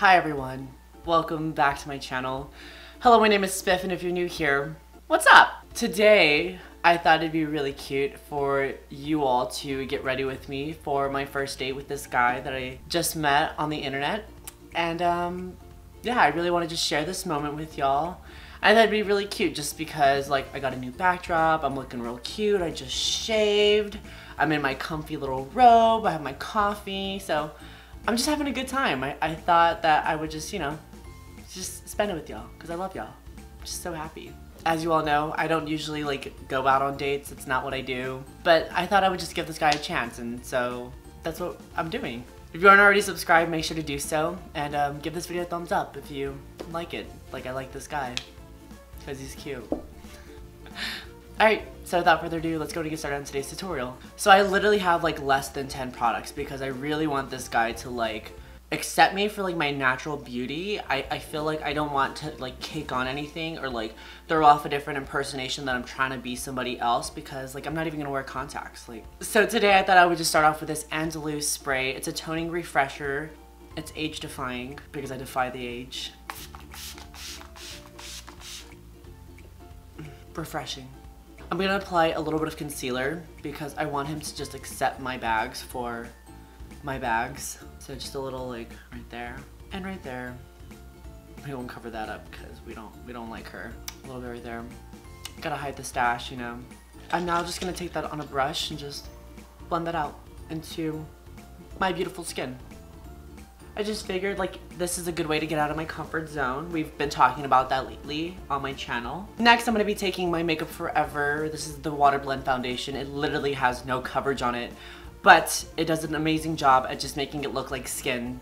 Hi everyone, welcome back to my channel. Hello, my name is Spiff and if you're new here, what's up? Today, I thought it'd be really cute for you all to get ready with me for my first date with this guy that I just met on the internet. And um, yeah, I really want to just share this moment with y'all. I thought it'd be really cute just because like I got a new backdrop, I'm looking real cute, I just shaved, I'm in my comfy little robe, I have my coffee, so I'm just having a good time. I, I thought that I would just, you know, just spend it with y'all because I love y'all. I'm just so happy. As you all know, I don't usually like go out on dates. It's not what I do. But I thought I would just give this guy a chance and so that's what I'm doing. If you aren't already subscribed, make sure to do so and um, give this video a thumbs up if you like it, like I like this guy because he's cute. Alright, so without further ado, let's go to get started on today's tutorial. So I literally have like less than 10 products because I really want this guy to like accept me for like my natural beauty. I, I feel like I don't want to like kick on anything or like throw off a different impersonation that I'm trying to be somebody else because like I'm not even gonna wear contacts. Like So today I thought I would just start off with this Andalou spray. It's a toning refresher. It's age defying because I defy the age. Refreshing. I'm gonna apply a little bit of concealer because I want him to just accept my bags for my bags. So just a little like right there and right there. We won't cover that up because we don't we don't like her. A little bit right there. Gotta hide the stash, you know. I'm now just gonna take that on a brush and just blend that out into my beautiful skin. I just figured like this is a good way to get out of my comfort zone. We've been talking about that lately on my channel. Next, I'm gonna be taking my Makeup Forever. This is the Water Blend Foundation. It literally has no coverage on it, but it does an amazing job at just making it look like skin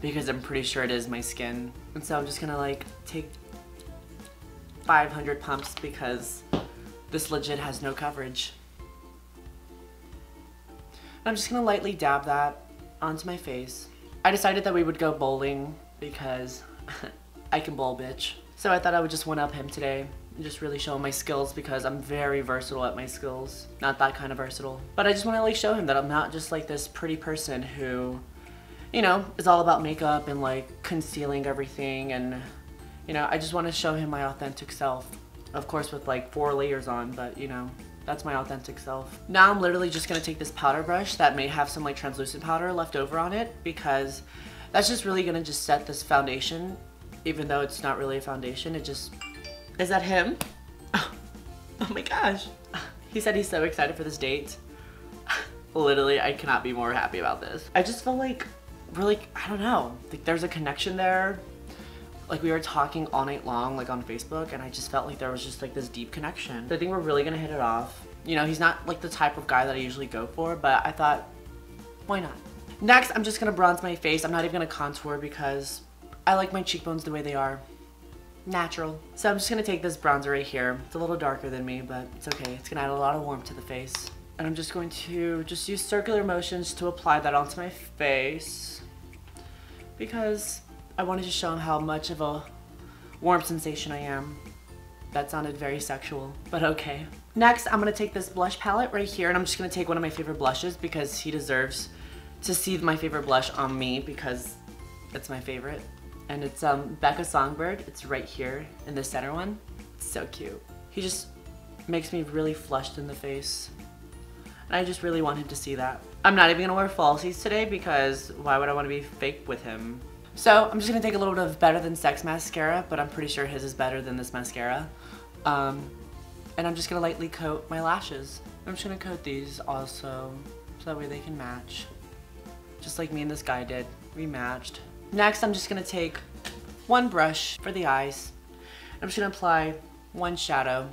because I'm pretty sure it is my skin. And so I'm just gonna like take 500 pumps because this legit has no coverage. I'm just gonna lightly dab that onto my face. I decided that we would go bowling because I can bowl, bitch. So I thought I would just one-up him today and just really show him my skills because I'm very versatile at my skills. Not that kind of versatile. But I just want to like show him that I'm not just like this pretty person who, you know, is all about makeup and like concealing everything and, you know, I just want to show him my authentic self. Of course with like four layers on, but you know, that's my authentic self. Now I'm literally just gonna take this powder brush that may have some like translucent powder left over on it because that's just really gonna just set this foundation even though it's not really a foundation. It just, is that him? Oh, my gosh. He said he's so excited for this date. Literally, I cannot be more happy about this. I just feel like, really, I don't know, like there's a connection there. Like we were talking all night long, like on Facebook, and I just felt like there was just like this deep connection. So I think we're really gonna hit it off. You know, he's not like the type of guy that I usually go for, but I thought, why not? Next, I'm just gonna bronze my face. I'm not even gonna contour because I like my cheekbones the way they are. Natural. So I'm just gonna take this bronzer right here. It's a little darker than me, but it's okay. It's gonna add a lot of warmth to the face. And I'm just going to just use circular motions to apply that onto my face because I wanted to show him how much of a warm sensation I am. That sounded very sexual, but okay. Next, I'm gonna take this blush palette right here and I'm just gonna take one of my favorite blushes because he deserves to see my favorite blush on me because it's my favorite. And it's um, Becca Songbird. It's right here in the center one. It's so cute. He just makes me really flushed in the face. And I just really want him to see that. I'm not even gonna wear falsies today because why would I wanna be fake with him? So I'm just gonna take a little bit of Better Than Sex mascara, but I'm pretty sure his is better than this mascara. Um, and I'm just gonna lightly coat my lashes. I'm just gonna coat these also, so that way they can match. Just like me and this guy did, we matched. Next, I'm just gonna take one brush for the eyes. I'm just gonna apply one shadow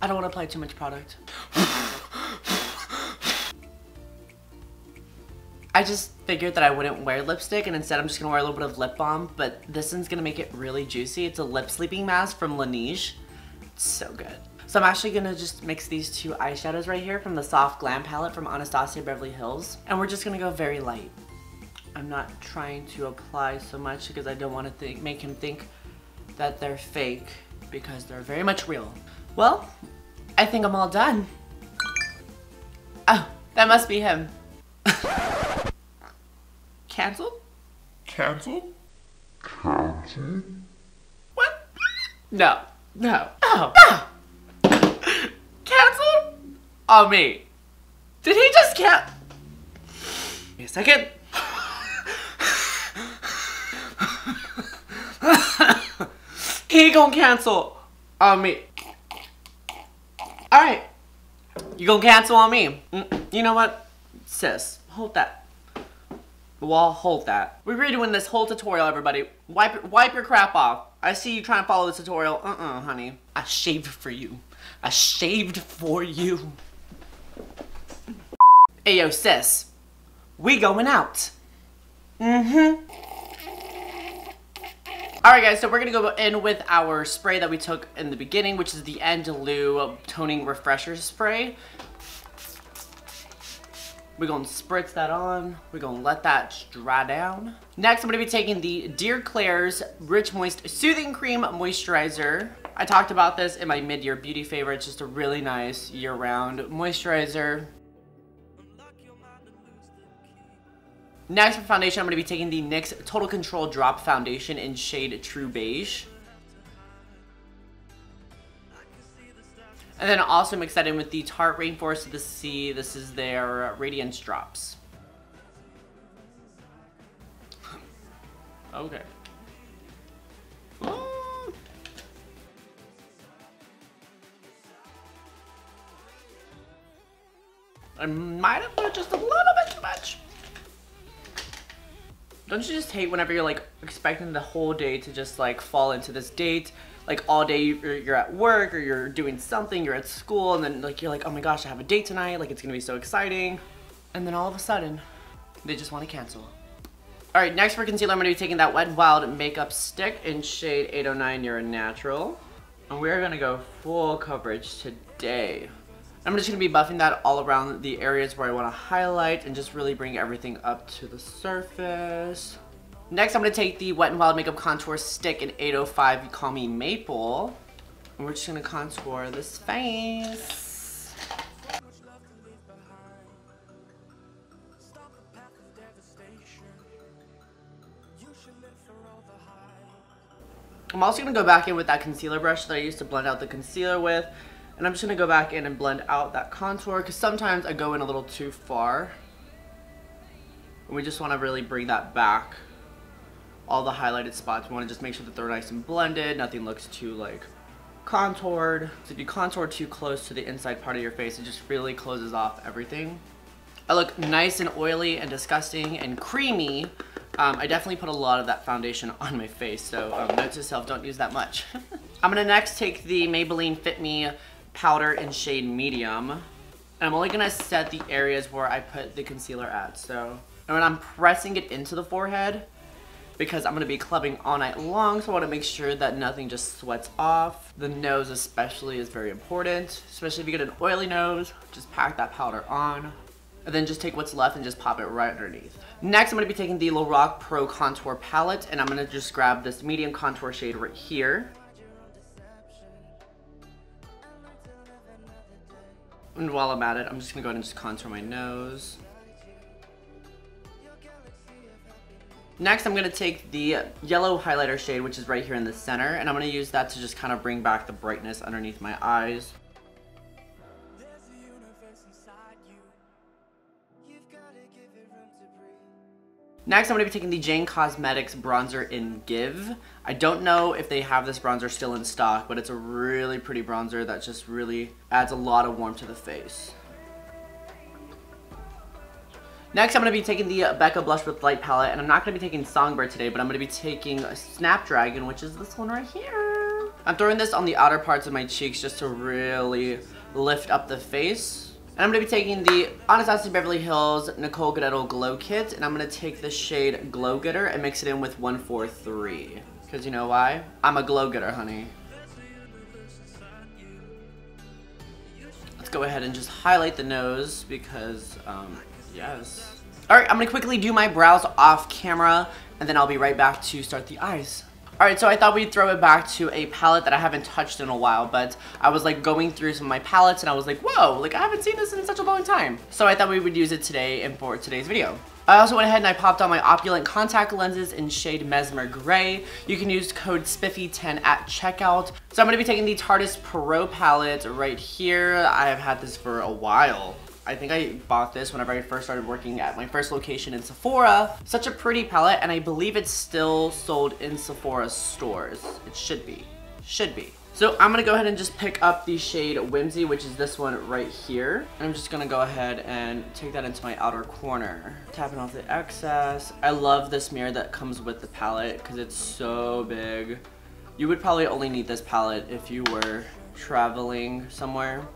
I don't want to apply too much product. I just figured that I wouldn't wear lipstick and instead I'm just gonna wear a little bit of lip balm, but this one's gonna make it really juicy. It's a lip sleeping mask from Laneige. It's so good. So I'm actually gonna just mix these two eyeshadows right here from the Soft Glam palette from Anastasia Beverly Hills. And we're just gonna go very light. I'm not trying to apply so much because I don't want to make him think that they're fake because they're very much real. Well, I think I'm all done. Oh, that must be him. Cancelled? Cancelled? Cancelled? What? No. No. Oh. no. Cancelled? On me. Did he just can- Wait a second. he gonna cancel on me. Alright. You gonna cancel on me. Mm, You know what? Sis, hold that. Well, hold that. We're redoing this whole tutorial, everybody. Wipe, wipe your crap off. I see you trying to follow this tutorial. Uh-uh, honey. I shaved for you. I shaved for you. Hey, yo, sis. We going out. Mm-hmm. Alright guys, so we're gonna go in with our spray that we took in the beginning, which is the Andalou Toning Refresher Spray. We're gonna spritz that on. We're gonna let that dry down. Next, I'm gonna be taking the Dear Klairs Rich Moist Soothing Cream Moisturizer. I talked about this in my mid-year beauty favor. It's just a really nice year-round moisturizer. Next for foundation, I'm to be taking the NYX Total Control Drop Foundation in shade True Beige. And then also mix that in with the Tarte Rainforest of the Sea. This is their Radiance Drops. Okay. Mm. I might have put just a little bit too much. Don't you just hate whenever you're like expecting the whole day to just like fall into this date? Like all day you're, at work or you're doing something, you're at school, and then like you're like, oh my gosh, I have a date tonight, like it's gonna be so exciting. And then all of a sudden, they just wanna cancel. All right, next for concealer, I'm gonna be taking that Wet n Wild makeup stick in shade 809 You're a Natural. And we're gonna go full coverage today. I'm just going to be buffing that all around the areas where I want to highlight and just really bring everything up to the surface. Next, I'm going to take the Wet n Wild Makeup Contour Stick in 805 You Call Me Maple. And we're just going to contour this face. I'm also going to go back in with that concealer brush that I used to blend out the concealer with. And I'm just to go back in and blend out that contour because sometimes I go in a little too far. And we just want to really bring that back. All the highlighted spots, we want to just make sure that they're nice and blended. Nothing looks too like contoured. So if you contour too close to the inside part of your face, it just really closes off everything. I look nice and oily and disgusting and creamy. Um, I definitely put a lot of that foundation on my face, so um, note to self, don't use that much. I'm gonna next take the Maybelline Fit Me powder in shade medium. And I'm only gonna set the areas where I put the concealer at. So, and when I'm pressing it into the forehead, because I'm gonna be clubbing all night long, so I wanna make sure that nothing just sweats off. The nose especially is very important, especially if you get an oily nose, just pack that powder on. And then just take what's left and just pop it right underneath. Next, I'm gonna be taking the Lorac Pro Contour Palette, and I'm gonna just grab this medium contour shade right here. And while I'm at it, I'm just gonna go ahead and just contour my nose. Next, I'm gonna take the yellow highlighter shade, which is right here in the center, and I'm gonna use that to just kind of bring back the brightness underneath my eyes. Next, I'm going to be taking the Jane Cosmetics bronzer in Give. I don't know if they have this bronzer still in stock, but it's a really pretty bronzer that just really adds a lot of warmth to the face. Next, I'm going to be taking the Becca Blush with Light palette, and I'm not going to be taking Songbird today, but I'm going to be taking Snapdragon, which is this one right here. I'm throwing this on the outer parts of my cheeks just to really lift up the face. And I'm going to be taking the Anastasia Beverly Hills Nicole Guerrero Glow Kit, and I'm going to take the shade Glow Getter and mix it in with 143. Because you know why? I'm a glow getter, honey. Let's go ahead and just highlight the nose because, um, yes. Alright, I'm going to quickly do my brows off camera, and then I'll be right back to start the eyes. Alright, so I thought we'd throw it back to a palette that I haven't touched in a while, but I was like going through some of my palettes and I was like, whoa, like I haven't seen this in such a long time. So I thought we would use it today and for today's video. I also went ahead and I popped on my Opulent contact lenses in shade Mesmer Gray. You can use code SPIFFY10 at checkout. So I'm going to be taking the Tarte Pro palette right here. I have had this for a while. I think I bought this whenever I first started working at my first location in Sephora. Such a pretty palette, and I believe it's still sold in Sephora stores. It should be. Should be. So I'm gonna go ahead and just pick up the shade Whimsy, which is this one right here. And I'm just gonna go ahead and take that into my outer corner. Tapping off the excess. I love this mirror that comes with the palette because it's so big. You would probably only need this palette if you were traveling somewhere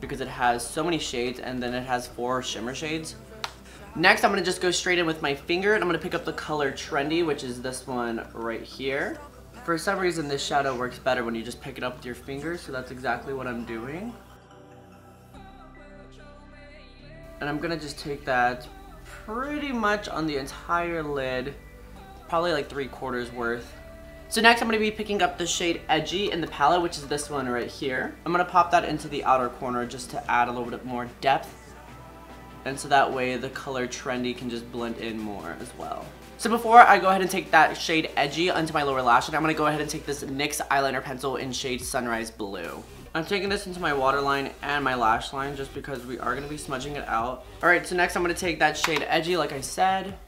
because it has so many shades and then it has four shimmer shades. Next, I'm to just go straight in with my finger and I'm to pick up the color Trendy, which is this one right here. For some reason, this shadow works better when you just pick it up with your finger, so that's exactly what I'm doing. And I'm to just take that pretty much on the entire lid, probably like three quarters worth. So next I'm going to be picking up the shade Edgy in the palette, which is this one right here. I'm going to pop that into the outer corner just to add a little bit more depth. And so that way the color Trendy can just blend in more as well. So before I go ahead and take that shade Edgy onto my lower lash line, I'm going to go ahead and take this NYX eyeliner pencil in shade Sunrise Blue. I'm taking this into my waterline and my lash line just because we are going to be smudging it out. Alright, so next I'm going to take that shade Edgy like I said.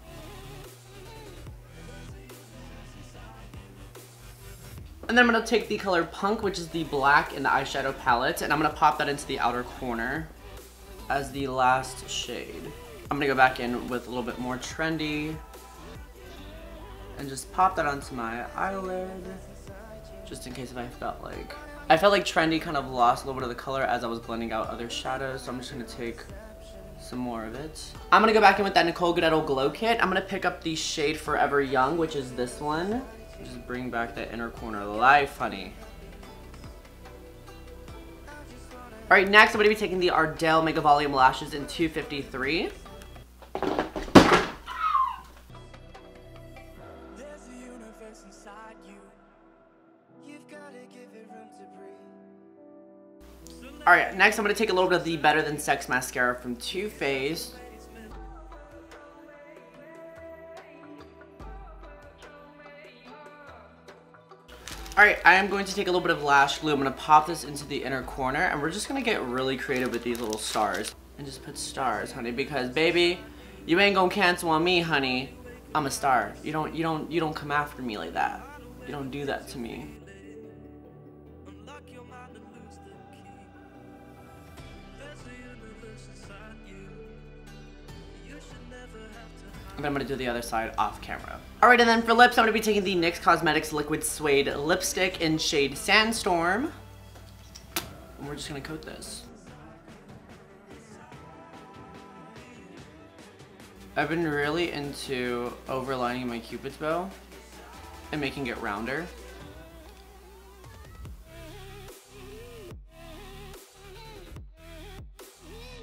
And then I'm to take the color Punk, which is the black in the eyeshadow palette, and I'm to pop that into the outer corner as the last shade. I'm to go back in with a little bit more trendy and just pop that onto my eyelid just in case if I felt like... I felt like trendy kind of lost a little bit of the color as I was blending out other shadows, so I'm just to take some more of it. I'm to go back in with that Nicole Guerrero Glow Kit. I'm to pick up the shade Forever Young, which is this one. Just bring back that inner corner life, honey. Alright, next I'm to be taking the Ardell Mega Volume Lashes in 253. Alright, next I'm going to take a little bit of the Better Than Sex Mascara from Too Faced. Alright, I am going to take a little bit of lash glue. I'm going to pop this into the inner corner and we're just going to get really creative with these little stars. And just put stars, honey, because baby, you ain't gonna cancel on me, honey. I'm a star. You don't, you don't, you don't come after me like that. You don't do that to me. And I'm going to do the other side off camera. Alright, and then for lips, I'm to be taking the NYX Cosmetics Liquid Suede Lipstick in shade Sandstorm. And we're just to coat this. I've been really into overlining my cupid's bow and making it rounder.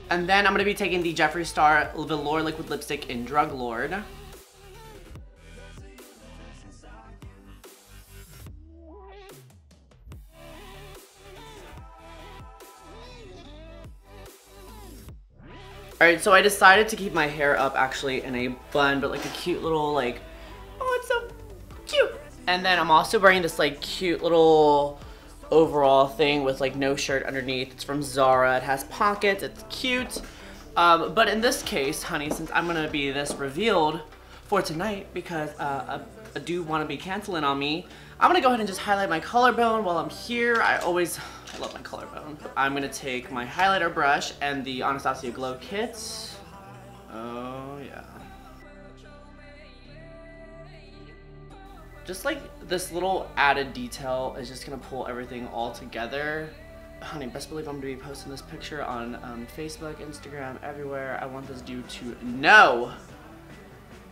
And then I'm going to be taking the Jeffree Star Velour Liquid Lipstick in Drug Lord. Alright, so I decided to keep my hair up actually in a bun, but like a cute little like, oh it's so cute. And then I'm also wearing this like cute little overall thing with like no shirt underneath. It's from Zara. It has pockets. It's cute. Um, but in this case, honey, since I'm to be this revealed for tonight because uh, a, dude want to be canceling on me, I'm to go ahead and just highlight my collarbone while I'm here. I always, I love my collarbone. I'm to take my highlighter brush and the Anastasia Glow Kit. Oh, yeah. Just like this little added detail is just gonna pull everything all together. Honey, best believe I'm gonna be posting this picture on um, Facebook, Instagram, everywhere. I want this dude to know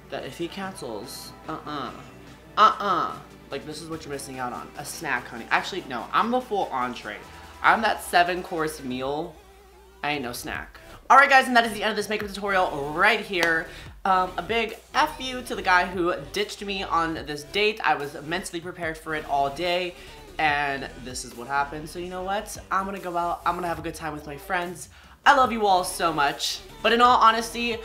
that if he cancels, uh-uh, uh-uh, like this is what you're missing out on. A snack, honey. Actually, no, I'm the full entree. I'm that seven course meal. I ain't no snack. Alright guys, and that is the end of this makeup tutorial right here. Um, a big F you to the guy who ditched me on this date. I was mentally prepared for it all day, and this is what happened. So you know what? I'm gonna go out, I'm gonna have a good time with my friends. I love you all so much. But in all honesty,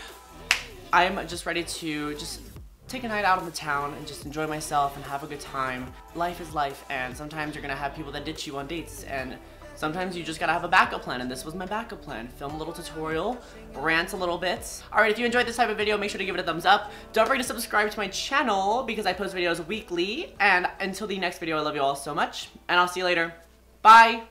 I'm just ready to just take a night out in the town and just enjoy myself and have a good time. Life is life, and sometimes you're gonna have people that ditch you on dates, and Sometimes you just gotta have a backup plan, and this was my backup plan. Film a little tutorial, rant a little bit. Alright, if you enjoyed this type of video, make sure to give it a thumbs up. Don't forget to subscribe to my channel, because I post videos weekly. And until the next video, I love you all so much, and I'll see you later. Bye!